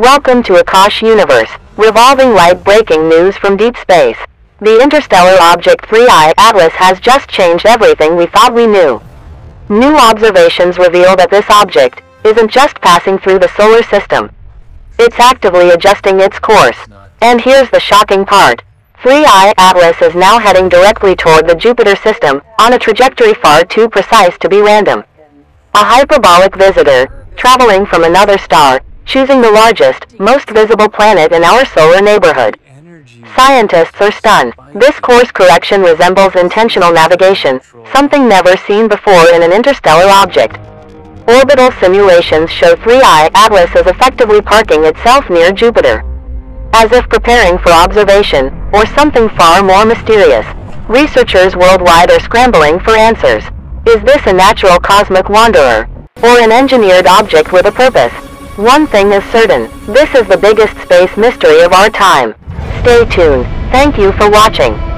Welcome to Aakash Universe, revolving light breaking news from deep space. The interstellar object 3I Atlas has just changed everything we thought we knew. New observations reveal that this object isn't just passing through the solar system. It's actively adjusting its course. And here's the shocking part. 3I Atlas is now heading directly toward the Jupiter system, on a trajectory far too precise to be random. A hyperbolic visitor, traveling from another star, choosing the largest, most visible planet in our solar neighborhood. Scientists are stunned. This course correction resembles intentional navigation, something never seen before in an interstellar object. Orbital simulations show 3I Atlas is effectively parking itself near Jupiter. As if preparing for observation, or something far more mysterious. Researchers worldwide are scrambling for answers. Is this a natural cosmic wanderer? Or an engineered object with a purpose? One thing is certain, this is the biggest space mystery of our time. Stay tuned. Thank you for watching.